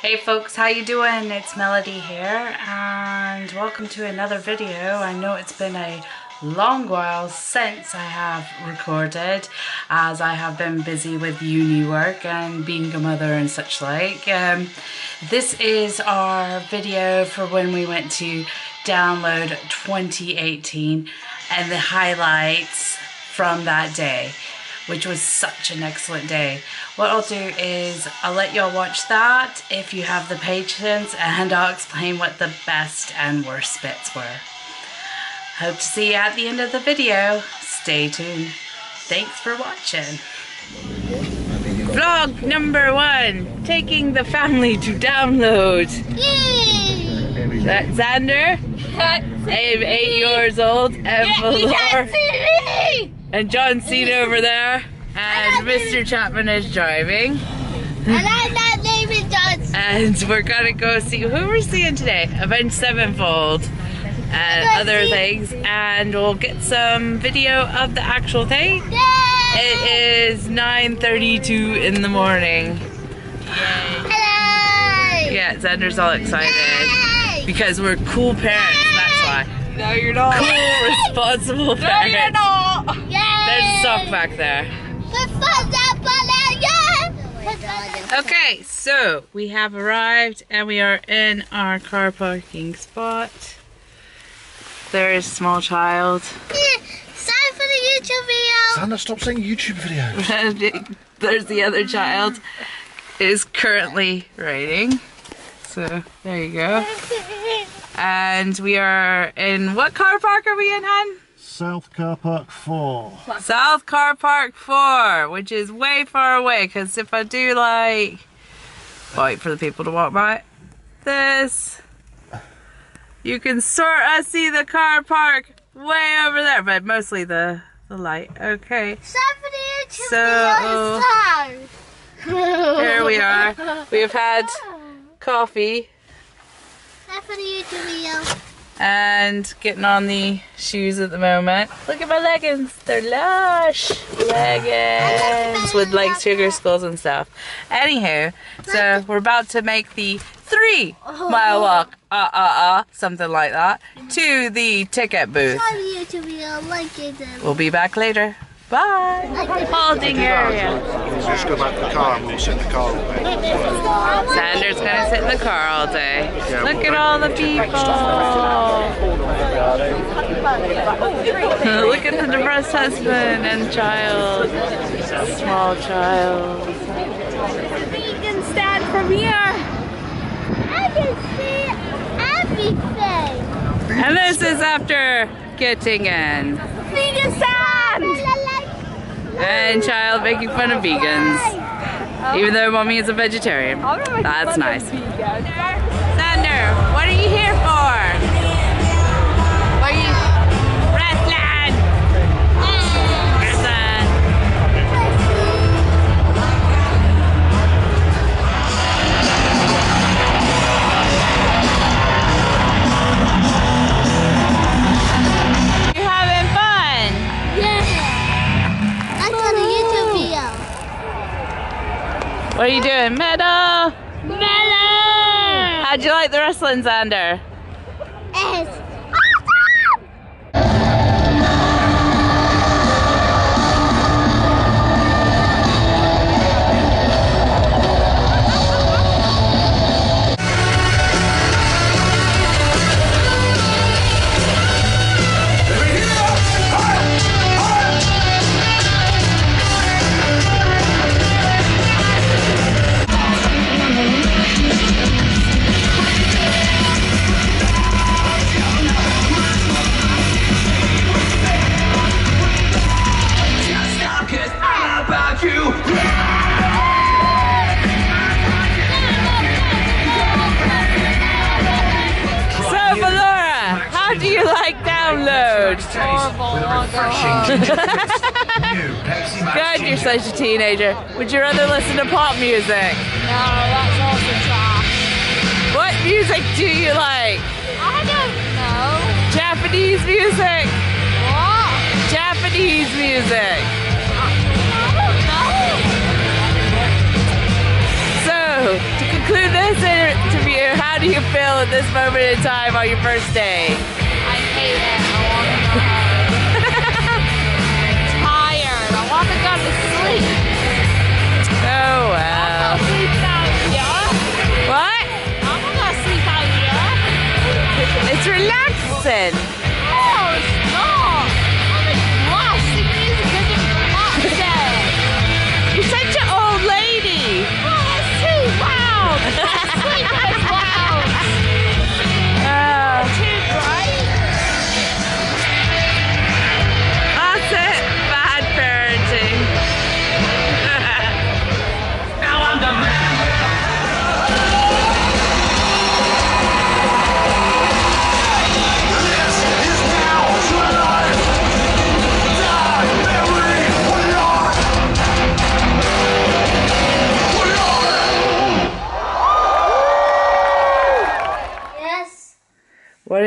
Hey folks, how you doing? It's Melody here and welcome to another video. I know it's been a long while since I have recorded as I have been busy with uni work and being a mother and such like. Um, this is our video for when we went to download 2018 and the highlights from that day which was such an excellent day. What I'll do is I'll let y'all watch that if you have the patience and I'll explain what the best and worst bits were. Hope to see you at the end of the video. Stay tuned. Thanks for watching. Vlog number one, taking the family to download. Yay! That's Xander. I'm eight years old and Valor and John Cena over there, and Mr. Chapman is driving. And I'm not David Johnson. And we're gonna go see who we're seeing today. Avenged Sevenfold and other things, and we'll get some video of the actual thing. Yay! It is 9:32 in the morning. Hello! Yeah, Xander's all excited Yay! because we're cool parents. That's why. No, you're not. Cool, responsible No, parents. you're not. Yay! There's sock back there. Put thumbs up on that, yeah! Okay, so we have arrived and we are in our car parking spot. There is a small child. Yeah, Sorry for the YouTube video. Santa, stop saying YouTube videos. There's the other child. It is currently raining. So there you go. And we are in what car park are we in, hun? South Car Park 4. South Car Park 4, which is way far away because if I do like wait for the people to walk by this you can sort of see the car park way over there but mostly the the light okay Sorry for the YouTube So- video. Sorry. Uh, here we are we have had coffee Sorry for the YouTube video. And getting on the shoes at the moment. Look at my leggings. They're lush leggings with like sugar skulls and stuff. Anywho, so we're about to make the three mile walk, uh uh uh, something like that, to the ticket booth. Sorry for the YouTube video. Like it. We'll be back later. Bye. Holding area. Just go back to the car and we'll sit in the car all day. Xander's gonna sit in the car all day. Look at all the people. Look at the depressed husband and child. Small child. You can stand from here. I can see everything. And this is after getting in. Vegan stand. And child making fun of vegans. Even though mommy is a vegetarian. That's nice. Xander, what are you here for? Like God, you're such a teenager. Would you rather listen to pop music? No, that's also trash. What music do you like? I don't know. Japanese music. What? Japanese music. I don't know. So, to conclude this, this interview, how do you feel at this moment in time on your first day?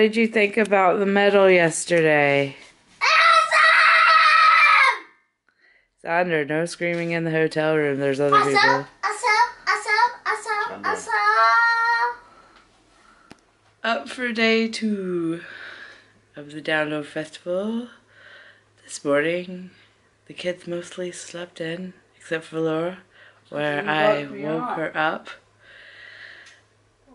Did you think about the medal yesterday? Awesome! Xander, no screaming in the hotel room. There's other Awesome! people. Awesome! Awesome! Awesome! Awesome! Up for day two of the Download Festival. This morning, the kids mostly slept in, except for Laura, where I woke her up.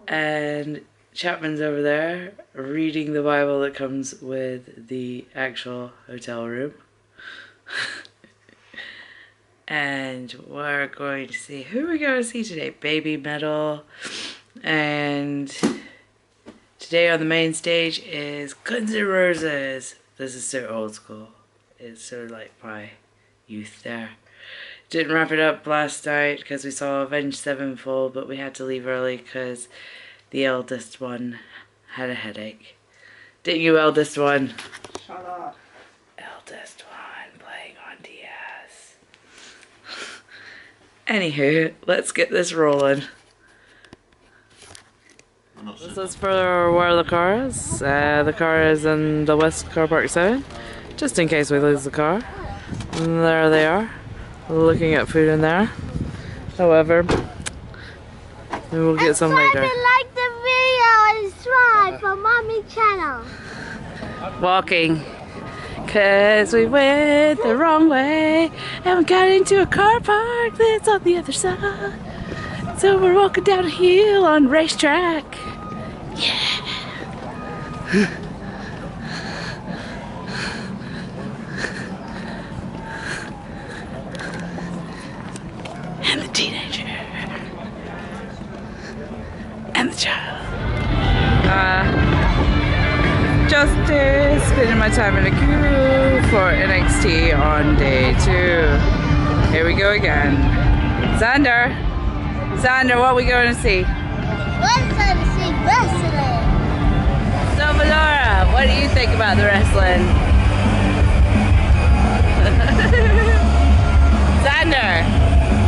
And Chapman's over there reading the Bible that comes with the actual hotel room. and we're going to see who we're going to see today? Babymetal. And today on the main stage is Guns N' Roses. This is so old school. It's sort of like my youth there. Didn't wrap it up last night because we saw Avenged Sevenfold, but we had to leave early because the eldest one had a headache. Didn't you, eldest one? Shut up. Eldest one playing on DS. Anywho, let's get this rolling. This is for where the car is. Uh, the car is in the West Car Park 7, just in case we lose the car. And there they are, looking at food in there. However, we will get some later. like the video and subscribe for Mommy channel. walking because we went the wrong way and we got into a car park that's on the other side. So we're walking down a hill on racetrack. Yeah. My time in a queue for NXT on day two. Here we go again. Xander, Xander, what are we going to see? What's to see wrestling? So, Valora, what do you think about the wrestling? Xander,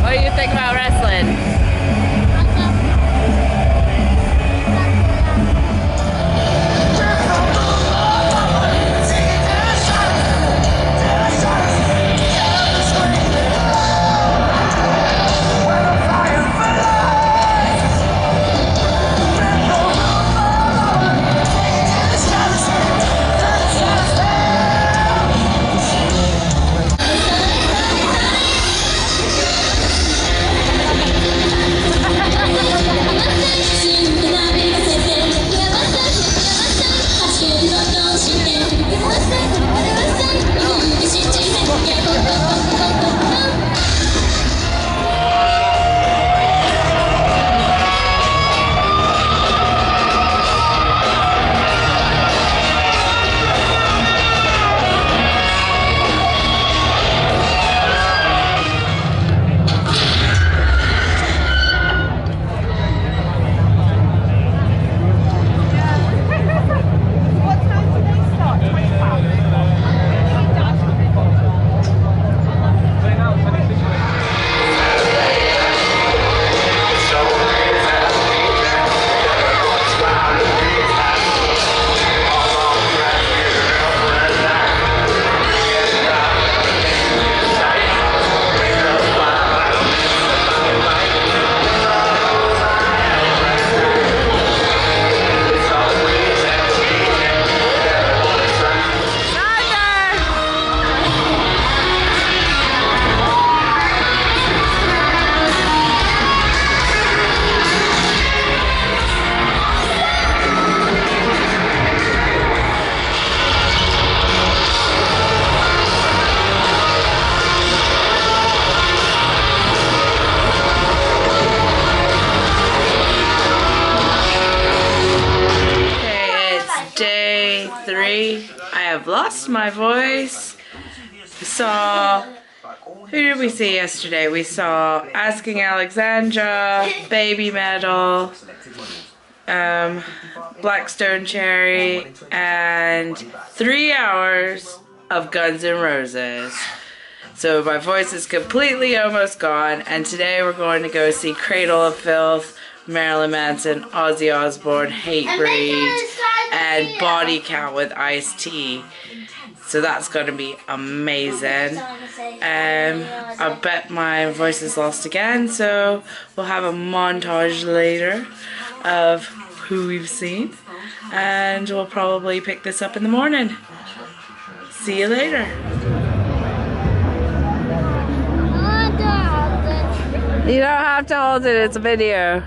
what do you think about wrestling? I have lost my voice. Saw. Who did we see yesterday? We saw Asking Alexandria, Baby Metal, um, Black Stone Cherry, and three hours of Guns N' Roses. So my voice is completely almost gone, and today we're going to go see Cradle of Filth, Marilyn Manson, Ozzy Osbourne, Hatebreed, and Body Count with Ice T. So that's going to be amazing. Um, I bet my voice is lost again, so we'll have a montage later of who we've seen, and we'll probably pick this up in the morning. See you later. You don't have to hold it, it's a video.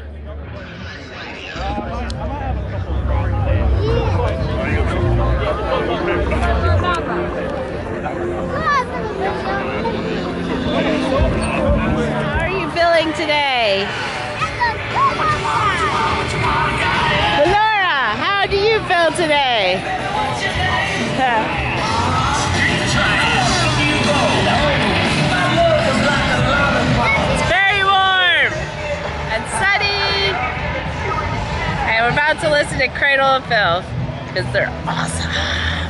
How feeling today? Laura, how do you feel today? It's very warm and sunny. And we're about to listen to Cradle of Filth because they're awesome.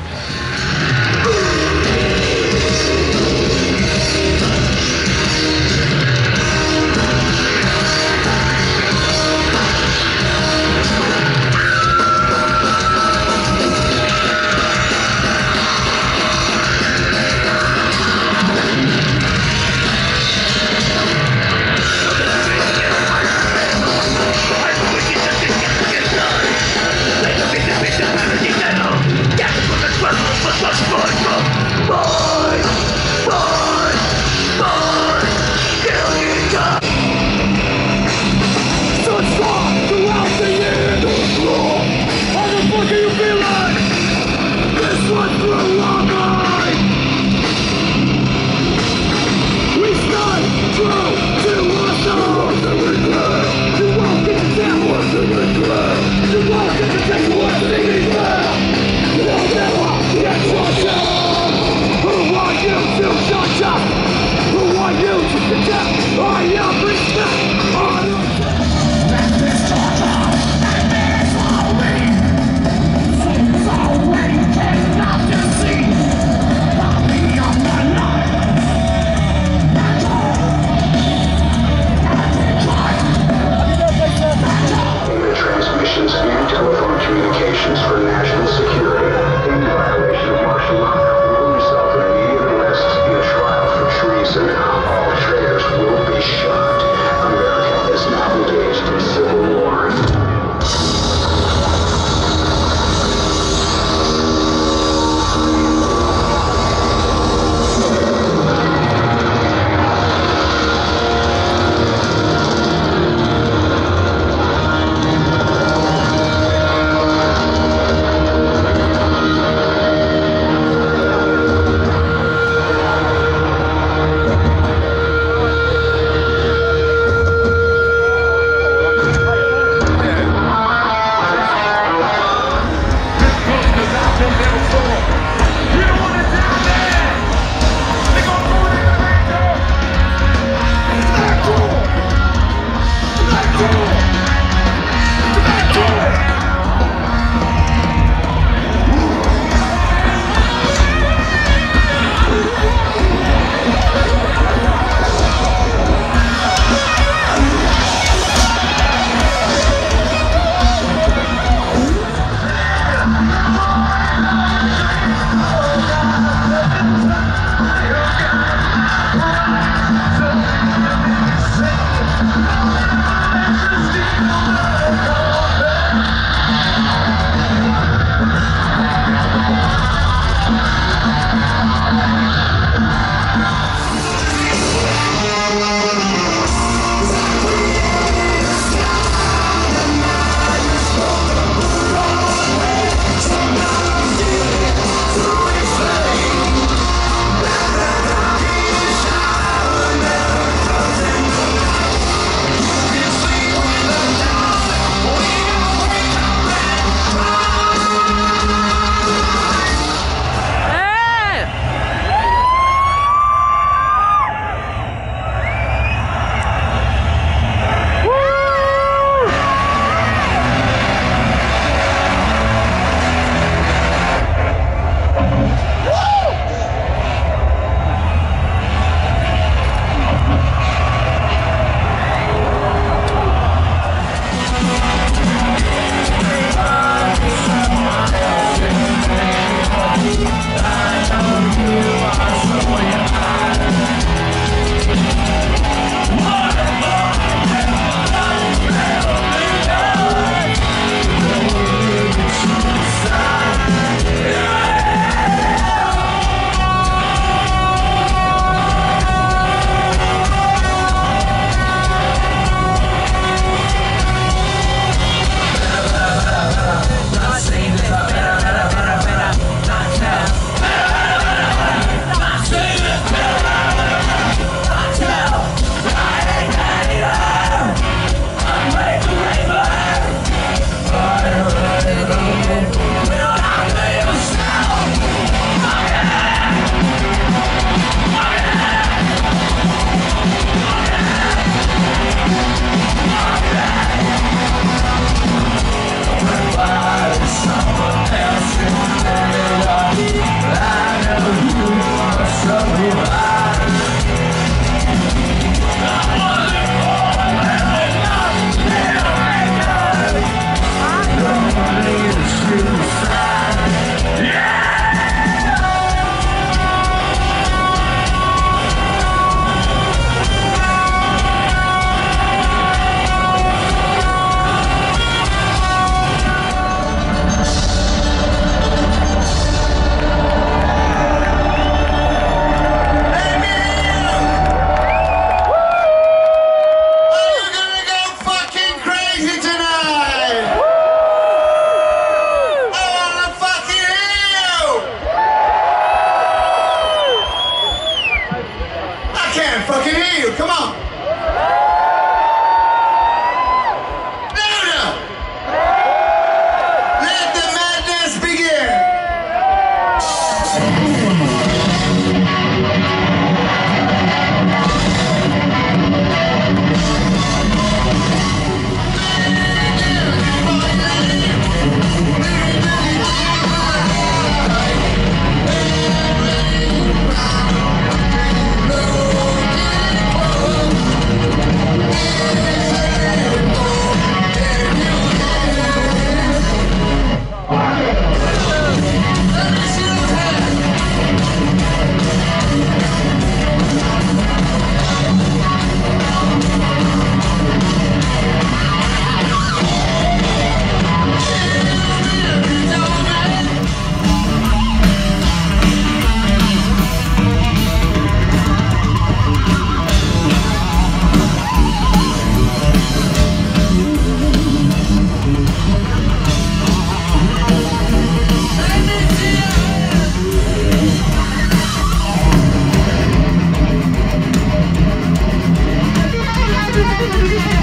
Yeah.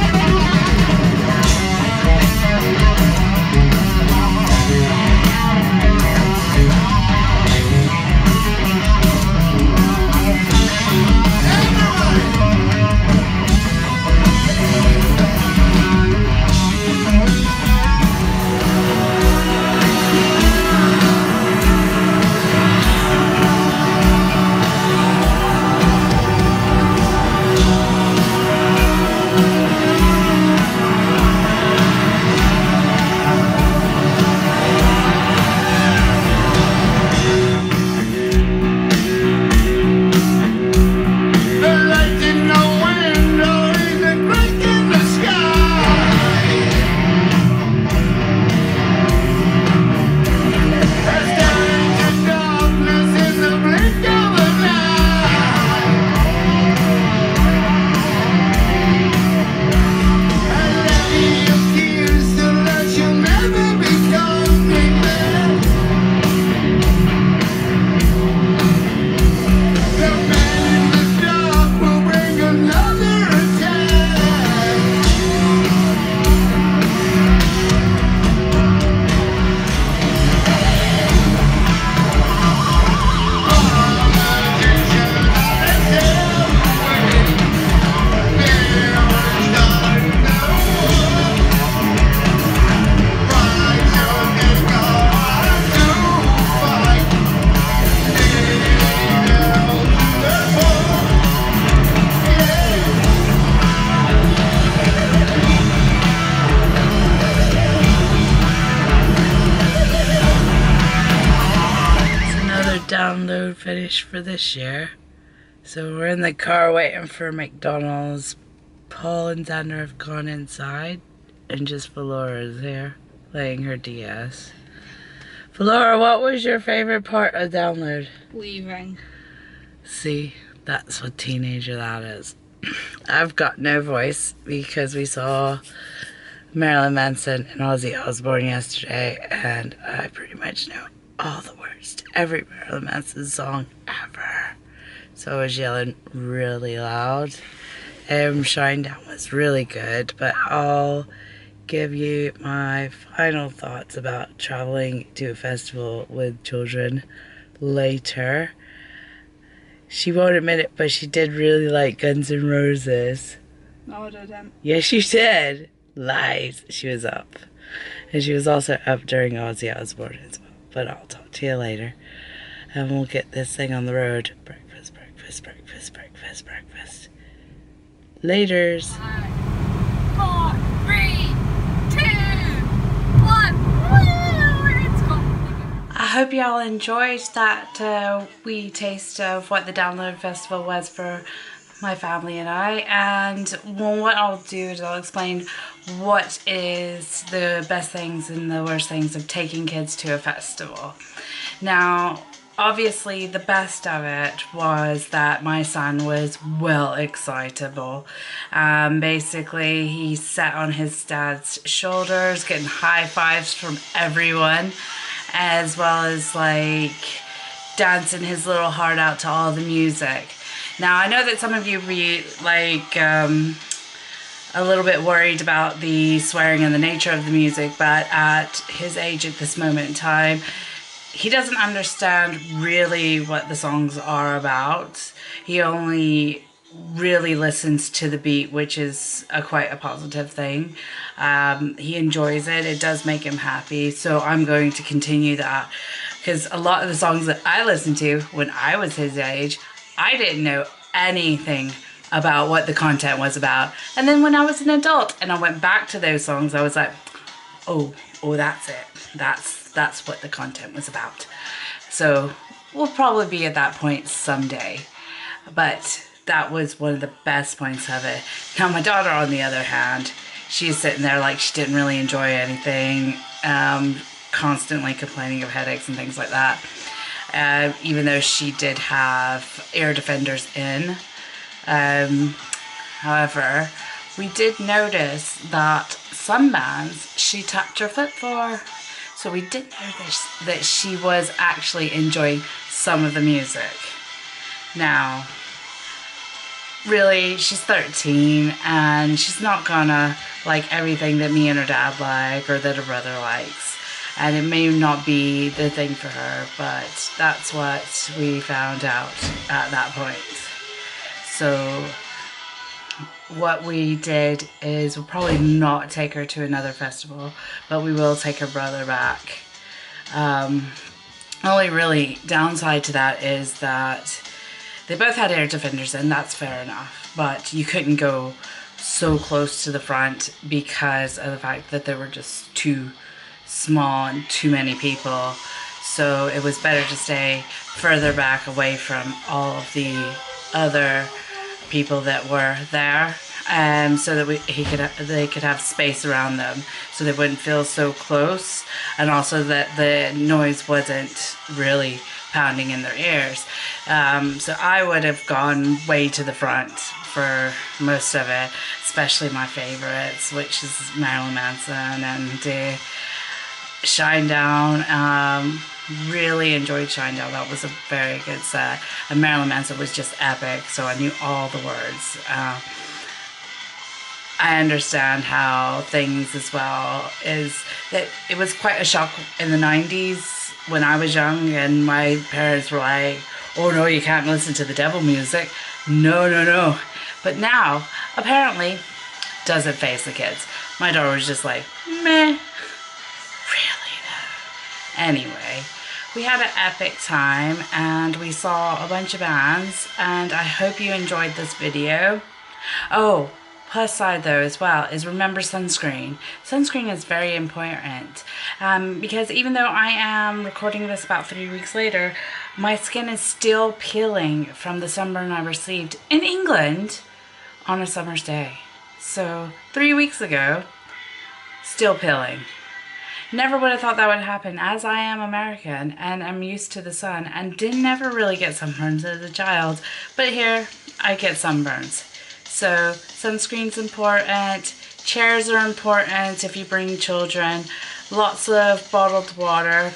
For this year. So we're in the car waiting for McDonald's. Paul and Xander have gone inside, and just Valora is here playing her DS. Valora, what was your favorite part of download? Leaving. See, that's what teenager that is. I've got no voice because we saw Marilyn Manson and Ozzy Osbourne yesterday, and I pretty much know all the words to every Marilyn Manson song ever. So I was yelling really loud. Um, Shinedown was really good, but I'll give you my final thoughts about traveling to a festival with children later. She won't admit it, but she did really like Guns N' Roses. No, I didn't. Yes, she did. Lies. She was up. And she was also up during Ozzy Osbourne as well. But I'll talk to you later. And we'll get this thing on the road. Breakfast, breakfast, breakfast, breakfast, breakfast. Laters. Four, three, two, one. Woo! It's gone. I hope y'all enjoyed that uh, wee taste of what the Download Festival was for my family and I. And what I'll do is I'll explain what is the best things and the worst things of taking kids to a festival. Now, obviously, the best of it was that my son was well excitable. Um, basically, he sat on his dad's shoulders, getting high fives from everyone, as well as like dancing his little heart out to all the music. Now, I know that some of you be like um, a little bit worried about the swearing and the nature of the music, but at his age at this moment in time, he doesn't understand really what the songs are about. He only really listens to the beat, which is a quite a positive thing. Um, he enjoys it. It does make him happy. So I'm going to continue that because a lot of the songs that I listened to when I was his age, I didn't know anything about what the content was about. And then when I was an adult and I went back to those songs, I was like, oh, oh, that's it. That's that's what the content was about. So we'll probably be at that point someday. But that was one of the best points of it. Now my daughter, on the other hand, she's sitting there like she didn't really enjoy anything, um, constantly complaining of headaches and things like that. Uh, even though she did have ear defenders in. Um, however, we did notice that some bands she tapped her foot for. So we did notice that she was actually enjoying some of the music. Now, really, she's 13 and she's not gonna like everything that me and her dad like or that her brother likes. And it may not be the thing for her, but that's what we found out at that point. So what we did is we'll probably not take her to another festival, but we will take her brother back. Um, only really downside to that is that they both had ear defenders and that's fair enough, but you couldn't go so close to the front because of the fact that there were just too small and too many people. So it was better to stay further back away from all of the other people that were there um, so that we, he could they could have space around them so they wouldn't feel so close and also that the noise wasn't really pounding in their ears um, so I would have gone way to the front for most of it especially my favorites which is Marilyn Manson and uh, Shinedown um, really enjoyed Shinedown. That was a very good set. And Marilyn Manson was just epic, so I knew all the words. Uh, I understand how things as well is that it was quite a shock in the 90s when I was young and my parents were like, oh no, you can't listen to the devil music. No, no, no. But now, apparently, doesn't face the kids. My daughter was just like, meh. Anyway, we had an epic time and we saw a bunch of bands and I hope you enjoyed this video. Oh, plus side though as well is remember sunscreen. Sunscreen is very important um, because even though i am recording this about three weeks later my skin is still peeling from the sunburn i received in england on a summer's day. So three weeks ago still peeling never would have thought that would happen as i am american and i'm used to the sun and didn't never really get sunburns as a child but here i get sunburns so sunscreen's important. Chairs are important if you bring children. Lots of bottled water.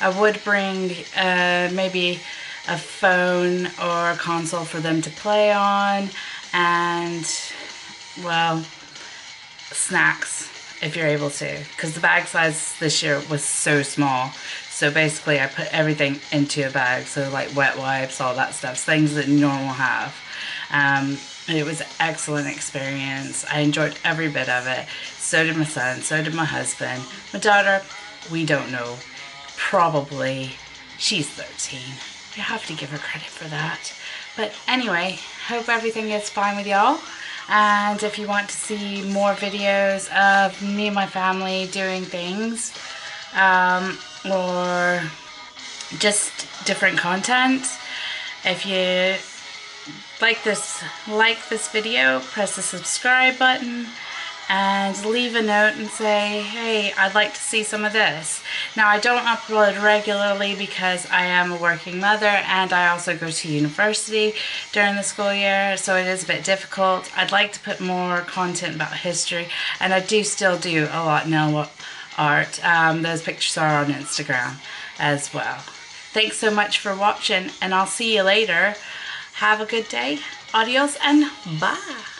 I would bring uh, maybe a phone or a console for them to play on and well snacks if you're able to because the bag size this year was so small so basically I put everything into a bag so like wet wipes all that stuff things that normal have um, it was an excellent experience. I enjoyed every bit of it. So did my son, so did my husband. My daughter, we don't know. Probably she's 13. You have to give her credit for that. But anyway, hope everything is fine with y'all. And if you want to see more videos of me and my family doing things, um, or just different content, if you like this like this video press the subscribe button and leave a note and say hey I'd like to see some of this. Now I don't upload regularly because I am a working mother and I also go to university during the school year so it is a bit difficult. I'd like to put more content about history and I do still do a lot nail art. Um, those pictures are on Instagram as well. Thanks so much for watching and I'll see you later. Have a good day. Adios and bye.